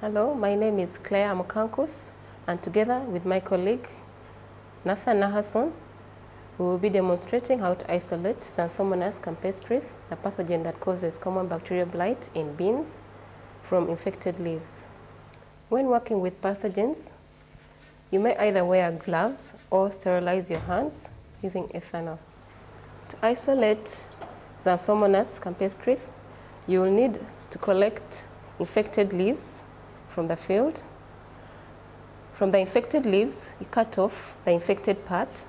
Hello, my name is Claire Amukankus, and together with my colleague Nathan Nahason, we will be demonstrating how to isolate Xanthomonas campestris, the pathogen that causes common bacterial blight in beans, from infected leaves. When working with pathogens, you may either wear gloves or sterilize your hands using ethanol. To isolate Xanthomonas campestris, you will need to collect infected leaves from the field. From the infected leaves, you cut off the infected part,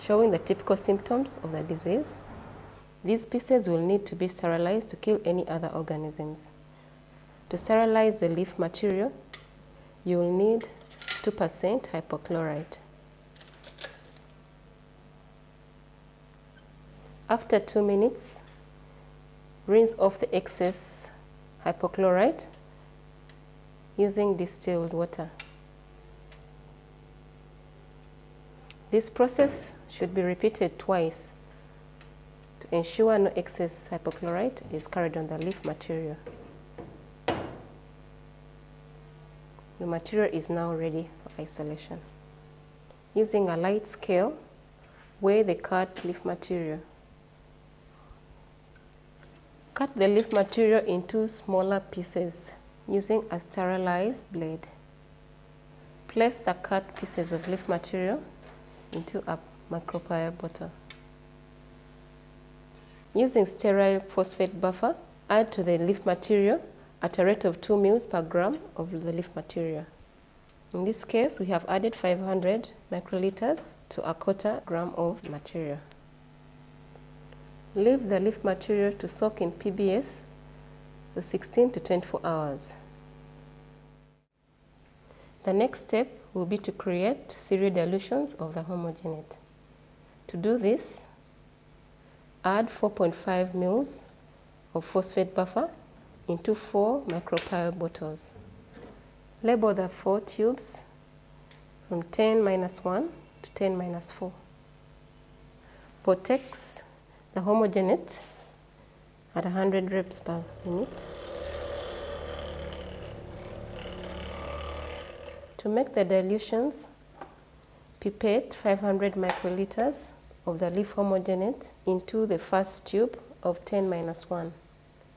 showing the typical symptoms of the disease. These pieces will need to be sterilized to kill any other organisms. To sterilize the leaf material, you will need 2% hypochlorite. After two minutes, rinse off the excess hypochlorite using distilled water. This process should be repeated twice to ensure no excess hypochlorite is carried on the leaf material. The material is now ready for isolation. Using a light scale, weigh the cut leaf material. Cut the leaf material into smaller pieces using a sterilized blade. Place the cut pieces of leaf material into a micropyle bottle. Using sterile phosphate buffer, add to the leaf material at a rate of 2 ml per gram of the leaf material. In this case, we have added 500 microliters to a quarter gram of material. Leave the leaf material to soak in PBS for 16 to 24 hours. The next step will be to create serial dilutions of the homogenate. To do this, add 4.5 ml of phosphate buffer into four micropyle bottles. Label the four tubes from 10 minus 1 to 10 minus 4. Protects the homogenate at 100 reps per minute. To make the dilutions, pipette 500 microliters of the leaf homogenate into the first tube of 10 minus 1.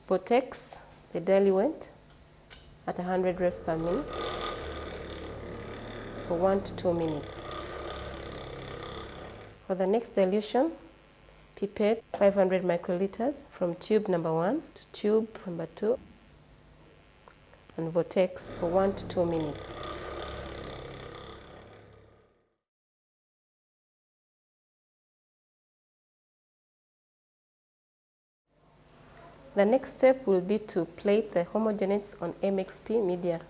Protects the diluent at 100 reps per minute for 1 to 2 minutes. For the next dilution, pipette 500 microliters from tube number 1 to tube number 2 and vortex for 1 to 2 minutes. The next step will be to plate the homogenates on MXP media.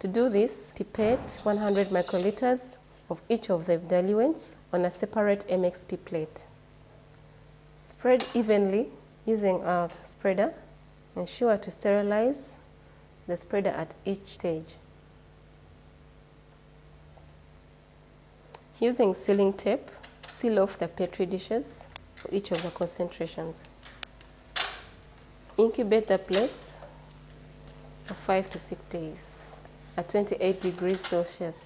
To do this, pipette 100 microliters of each of the diluents on a separate MXP plate. Spread evenly using a spreader. Ensure to sterilize the spreader at each stage. Using sealing tape, seal off the petri dishes for each of the concentrations. Incubate the plates for 5 to 6 days at 28 degrees Celsius.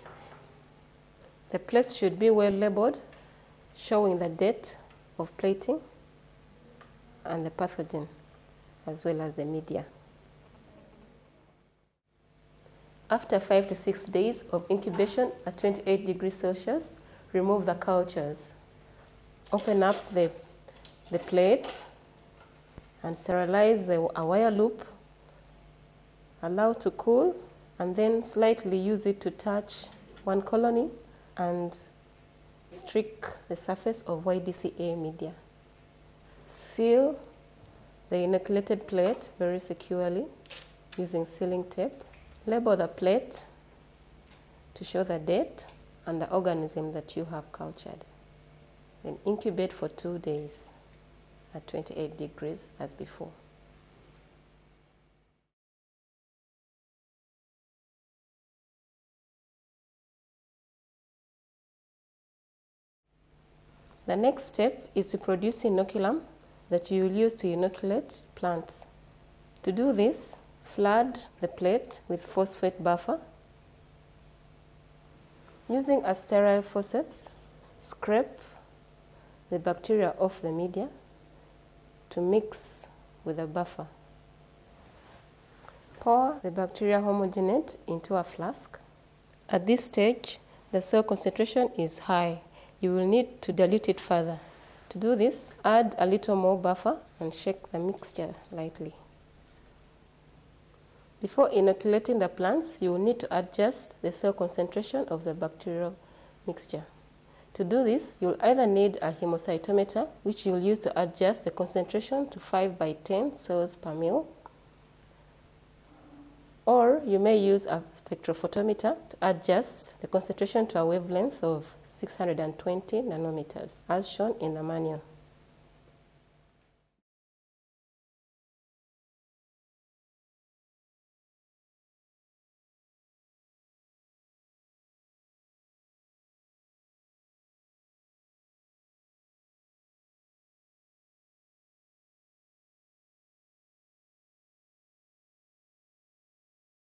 The plates should be well labeled, showing the date of plating and the pathogen, as well as the media. After 5 to 6 days of incubation at 28 degrees Celsius, remove the cultures. Open up the, the plate and sterilize the, a wire loop. Allow to cool and then slightly use it to touch one colony and streak the surface of YDCA media. Seal the inoculated plate very securely using sealing tape. Label the plate to show the date and the organism that you have cultured. Then incubate for two days at 28 degrees as before. The next step is to produce inoculum that you will use to inoculate plants. To do this, Flood the plate with phosphate buffer. Using a sterile forceps, scrape the bacteria off the media to mix with the buffer. Pour the bacteria homogenate into a flask. At this stage, the soil concentration is high. You will need to dilute it further. To do this, add a little more buffer and shake the mixture lightly. Before inoculating the plants, you will need to adjust the soil concentration of the bacterial mixture. To do this, you'll either need a hemocytometer, which you'll use to adjust the concentration to 5 by 10 cells per mil, or you may use a spectrophotometer to adjust the concentration to a wavelength of 620 nanometers, as shown in the manual.